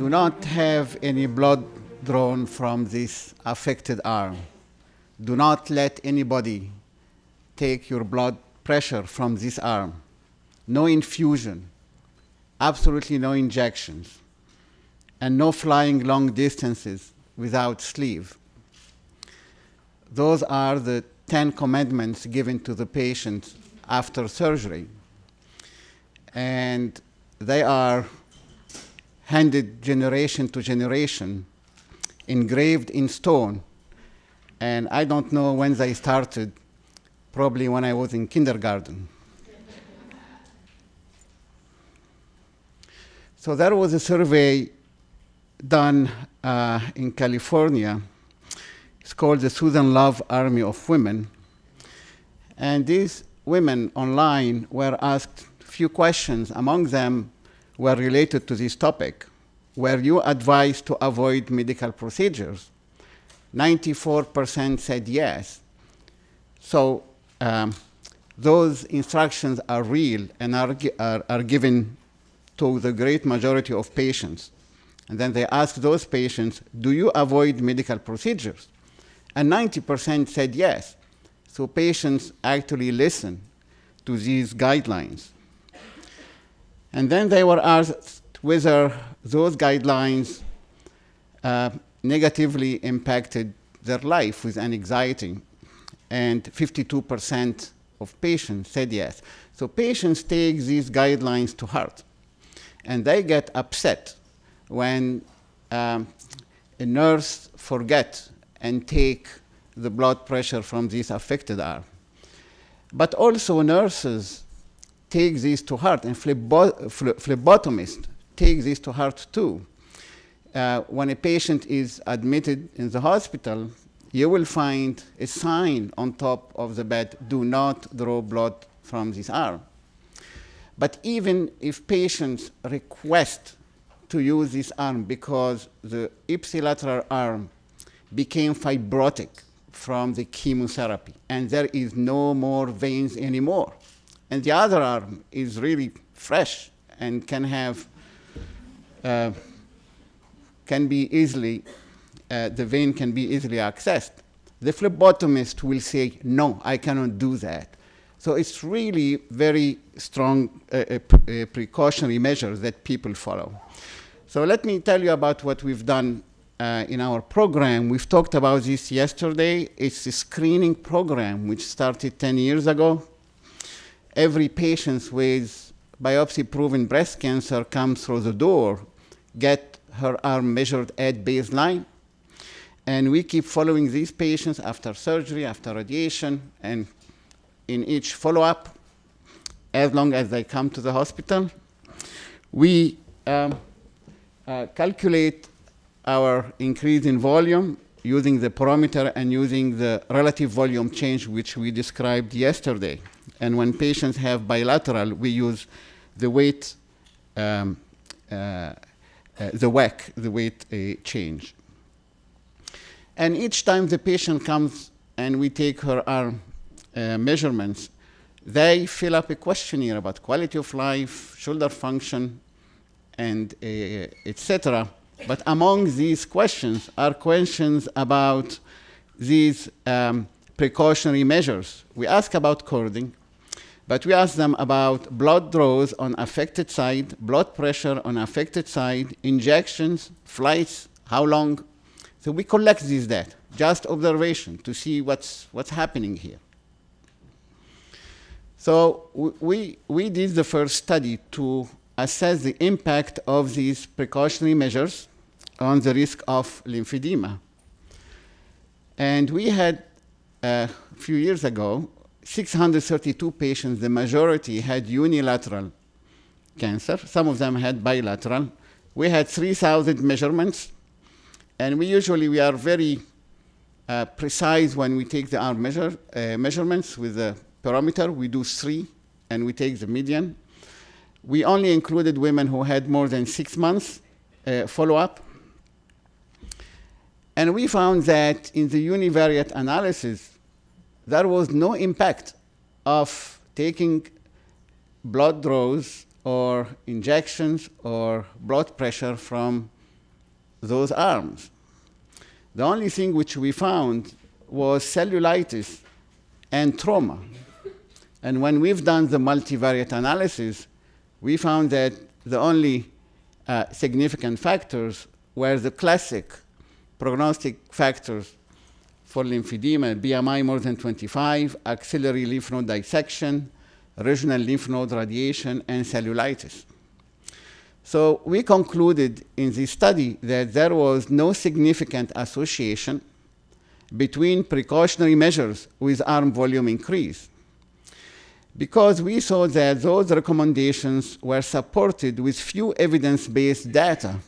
do not have any blood drawn from this affected arm. Do not let anybody take your blood pressure from this arm. No infusion, absolutely no injections, and no flying long distances without sleeve. Those are the 10 commandments given to the patient after surgery. And they are handed generation to generation, engraved in stone. And I don't know when they started, probably when I was in kindergarten. so there was a survey done uh, in California. It's called the Susan Love Army of Women. And these women online were asked a few questions. Among them were related to this topic. Were you advised to avoid medical procedures? 94% said yes. So um, those instructions are real and are, are, are given to the great majority of patients. And then they ask those patients, do you avoid medical procedures? And 90% said yes. So patients actually listen to these guidelines. And then they were asked whether those guidelines uh, negatively impacted their life with anxiety. And 52% of patients said yes. So patients take these guidelines to heart. And they get upset when um, a nurse forget and take the blood pressure from this affected arm. But also nurses take this to heart, and phlebotomists take this to heart too. Uh, when a patient is admitted in the hospital, you will find a sign on top of the bed, do not draw blood from this arm. But even if patients request to use this arm because the ipsilateral arm became fibrotic from the chemotherapy, and there is no more veins anymore. And the other arm is really fresh and can have, uh, can be easily, uh, the vein can be easily accessed. The phlebotomist will say, no, I cannot do that. So it's really very strong uh, uh, uh precautionary measures that people follow. So let me tell you about what we've done uh, in our program. We've talked about this yesterday. It's a screening program which started 10 years ago. Every patient with biopsy-proven breast cancer comes through the door, get her arm measured at baseline, and we keep following these patients after surgery, after radiation, and in each follow-up, as long as they come to the hospital. We um, uh, calculate our increase in volume using the perometer and using the relative volume change which we described yesterday. And when patients have bilateral, we use the weight, um, uh, uh, the WEC, the weight uh, change. And each time the patient comes and we take her arm uh, measurements, they fill up a questionnaire about quality of life, shoulder function, and uh, etc. But among these questions are questions about these um, precautionary measures. We ask about cording, but we ask them about blood draws on affected side, blood pressure on affected side, injections, flights, how long. So we collect this data, just observation to see what's, what's happening here. So we, we did the first study to assess the impact of these precautionary measures on the risk of lymphedema. And we had, uh, a few years ago, 632 patients, the majority had unilateral cancer. Some of them had bilateral. We had 3,000 measurements, and we usually we are very uh, precise when we take the arm measure, uh, measurements with the perometer. We do three, and we take the median. We only included women who had more than six months uh, follow-up. And we found that in the univariate analysis, there was no impact of taking blood draws or injections or blood pressure from those arms. The only thing which we found was cellulitis and trauma. And when we've done the multivariate analysis, we found that the only uh, significant factors were the classic prognostic factors for lymphedema, BMI more than 25, axillary lymph node dissection, regional lymph node radiation, and cellulitis. So we concluded in this study that there was no significant association between precautionary measures with arm volume increase because we saw that those recommendations were supported with few evidence-based data.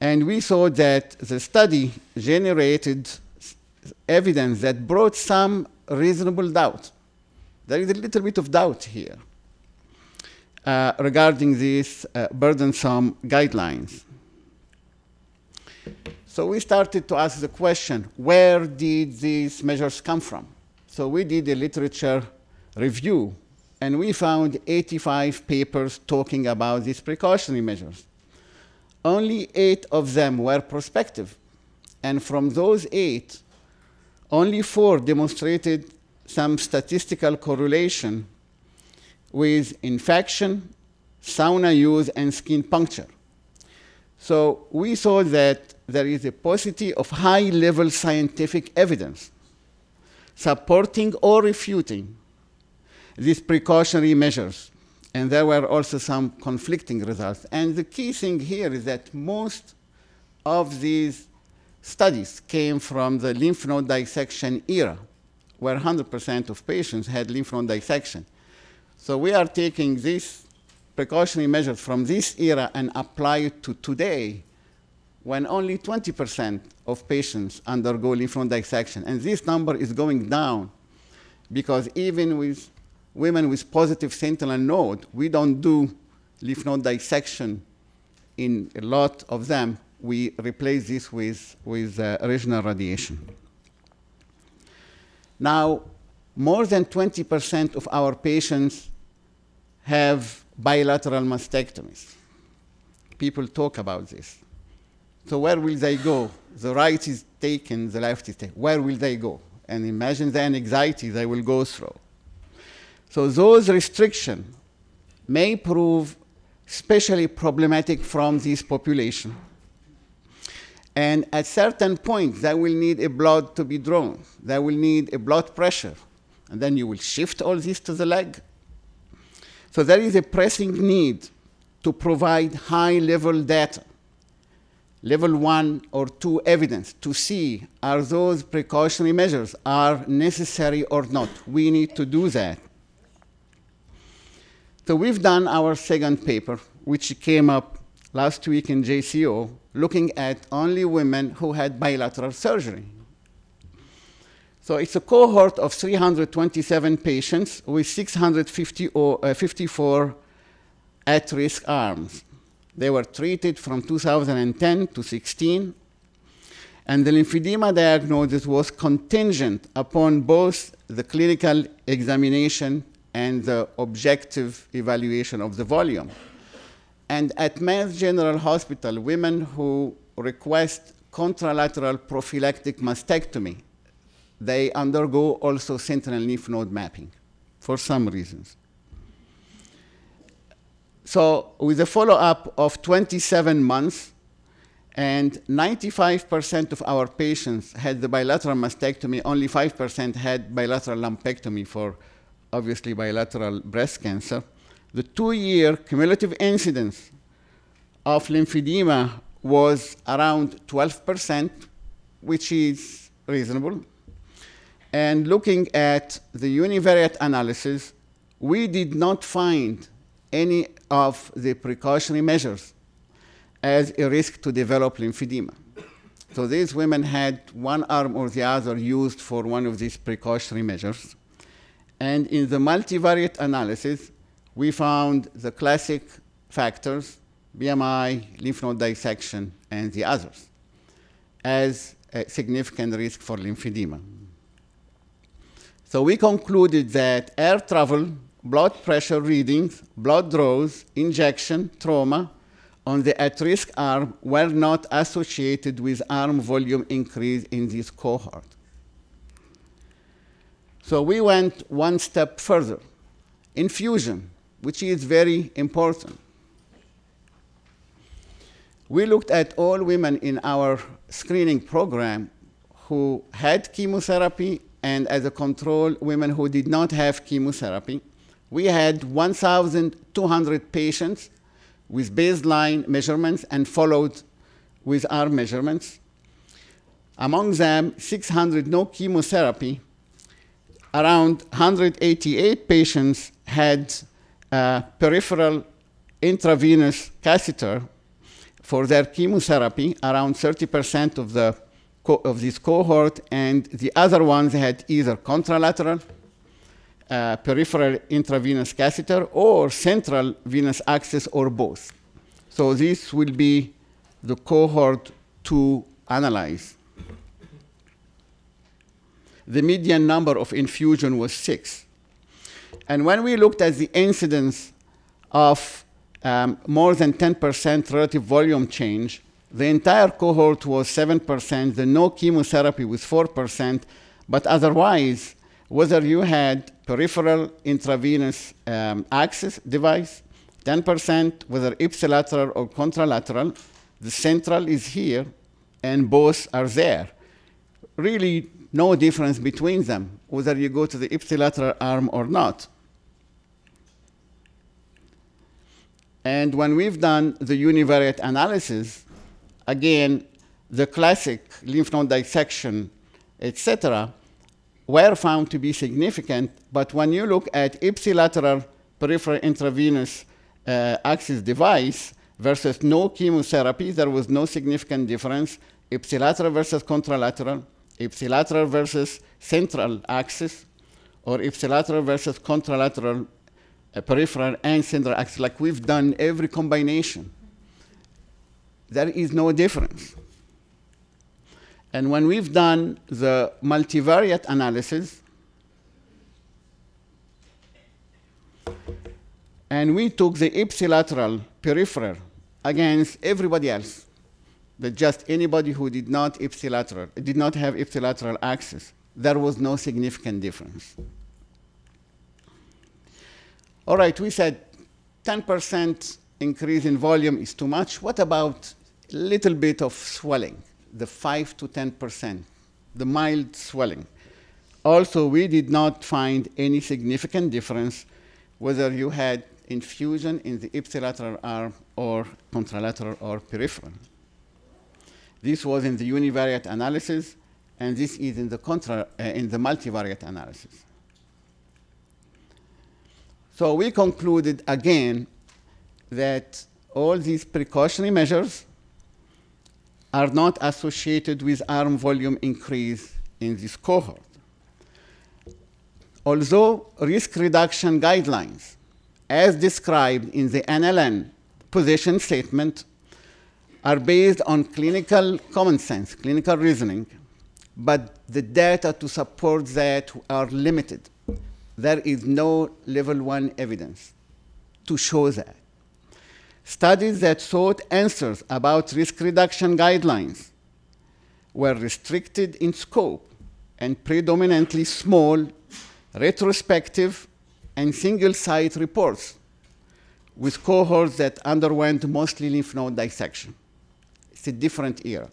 And we saw that the study generated evidence that brought some reasonable doubt. There is a little bit of doubt here uh, regarding these uh, burdensome guidelines. So we started to ask the question, where did these measures come from? So we did a literature review, and we found 85 papers talking about these precautionary measures. Only eight of them were prospective, and from those eight, only four demonstrated some statistical correlation with infection, sauna use, and skin puncture. So we saw that there is a paucity of high-level scientific evidence supporting or refuting these precautionary measures. And there were also some conflicting results. And the key thing here is that most of these studies came from the lymph node dissection era, where 100% of patients had lymph node dissection. So we are taking these precautionary measures from this era and apply it to today, when only 20% of patients undergo lymph node dissection. And this number is going down because even with women with positive sentinel node, we don't do lymph node dissection in a lot of them. We replace this with, with uh, regional radiation. Now, more than 20% of our patients have bilateral mastectomies. People talk about this. So where will they go? The right is taken, the left is taken. Where will they go? And imagine the anxiety they will go through. So those restrictions may prove especially problematic from this population. And at certain points, they will need a blood to be drawn. They will need a blood pressure. And then you will shift all this to the leg. So there is a pressing need to provide high-level data, level one or two evidence to see are those precautionary measures are necessary or not. We need to do that. So we've done our second paper, which came up last week in JCO, looking at only women who had bilateral surgery. So it's a cohort of 327 patients with 654 uh, at-risk arms. They were treated from 2010 to 16, and the lymphedema diagnosis was contingent upon both the clinical examination and the objective evaluation of the volume. And at Mass General Hospital, women who request contralateral prophylactic mastectomy they undergo also sentinel lymph node mapping for some reasons. So with a follow-up of 27 months, and 95% of our patients had the bilateral mastectomy, only 5% had bilateral lumpectomy for obviously bilateral breast cancer. The two-year cumulative incidence of lymphedema was around 12%, which is reasonable. And looking at the univariate analysis, we did not find any of the precautionary measures as a risk to develop lymphedema. So these women had one arm or the other used for one of these precautionary measures. And in the multivariate analysis, we found the classic factors, BMI, lymph node dissection, and the others, as a significant risk for lymphedema. So we concluded that air travel, blood pressure readings, blood draws, injection, trauma, on the at-risk arm were not associated with arm volume increase in this cohort. So we went one step further. Infusion, which is very important. We looked at all women in our screening program who had chemotherapy and as a control, women who did not have chemotherapy. We had 1,200 patients with baseline measurements and followed with our measurements. Among them, 600 no chemotherapy. Around 188 patients had peripheral intravenous catheter for their chemotherapy, around 30% of, the of this cohort, and the other ones had either contralateral uh, peripheral intravenous catheter or central venous access or both. So this will be the cohort to analyze. The median number of infusion was six. And when we looked at the incidence of um, more than 10% relative volume change, the entire cohort was 7%, the no chemotherapy was 4%, but otherwise, whether you had peripheral intravenous um, access device, 10%, whether ipsilateral or contralateral, the central is here, and both are there. Really, no difference between them, whether you go to the ipsilateral arm or not. And when we've done the univariate analysis, again, the classic lymph node dissection, etc., were found to be significant. But when you look at ipsilateral peripheral intravenous uh, access device versus no chemotherapy, there was no significant difference. Ipsilateral versus contralateral, ipsilateral versus central access, or ipsilateral versus contralateral uh, peripheral and central access, like we've done every combination. There is no difference. And when we've done the multivariate analysis, and we took the ipsilateral peripheral against everybody else, that just anybody who did not ipsilateral, did not have ipsilateral access, there was no significant difference. All right, we said 10% increase in volume is too much. What about a little bit of swelling? the 5 to 10%, the mild swelling. Also, we did not find any significant difference whether you had infusion in the ipsilateral arm or contralateral or peripheral. This was in the univariate analysis, and this is in the, contra, uh, in the multivariate analysis. So we concluded again that all these precautionary measures are not associated with arm volume increase in this cohort. Although risk reduction guidelines, as described in the NLN position statement, are based on clinical common sense, clinical reasoning, but the data to support that are limited. There is no level one evidence to show that. Studies that sought answers about risk reduction guidelines were restricted in scope and predominantly small, retrospective, and single site reports with cohorts that underwent mostly lymph node dissection. It's a different era.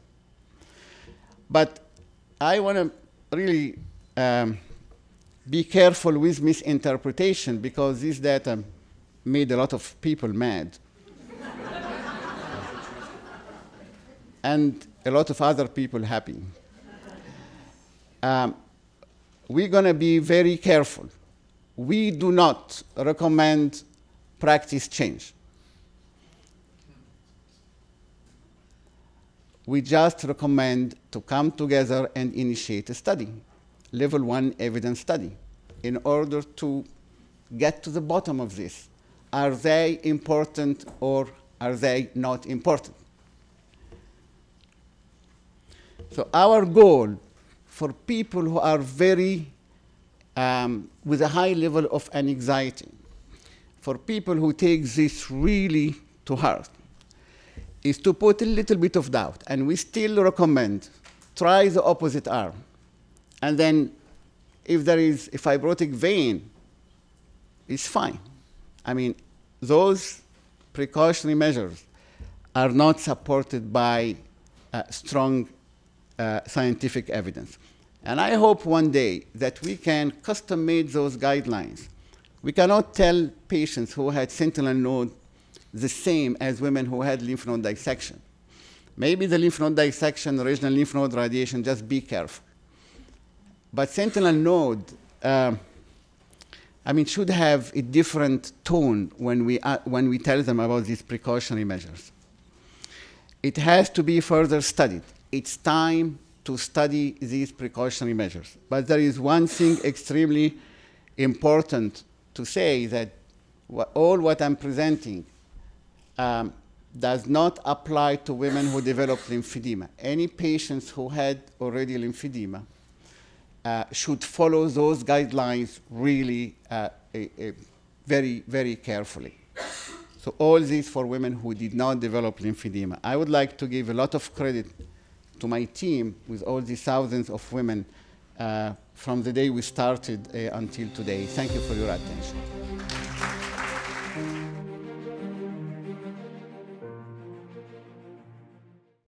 But I want to really um, be careful with misinterpretation because this data made a lot of people mad. and a lot of other people happy. Um, we're going to be very careful. We do not recommend practice change. We just recommend to come together and initiate a study, level one evidence study, in order to get to the bottom of this. Are they important or are they not important? So our goal for people who are very, um, with a high level of anxiety, for people who take this really to heart, is to put a little bit of doubt, and we still recommend try the opposite arm. And then if there is a fibrotic vein, it's fine. I mean, those precautionary measures are not supported by uh, strong uh, scientific evidence. And I hope one day that we can custom those guidelines. We cannot tell patients who had sentinel node the same as women who had lymph node dissection. Maybe the lymph node dissection, regional lymph node radiation, just be careful. But sentinel node, uh, I mean, should have a different tone when we, uh, when we tell them about these precautionary measures. It has to be further studied. It's time to study these precautionary measures. But there is one thing extremely important to say that all what I'm presenting um, does not apply to women who develop lymphedema. Any patients who had already lymphedema uh, should follow those guidelines really uh, a, a very, very carefully. So all these for women who did not develop lymphedema. I would like to give a lot of credit to my team with all these thousands of women uh, from the day we started uh, until today. Thank you for your attention.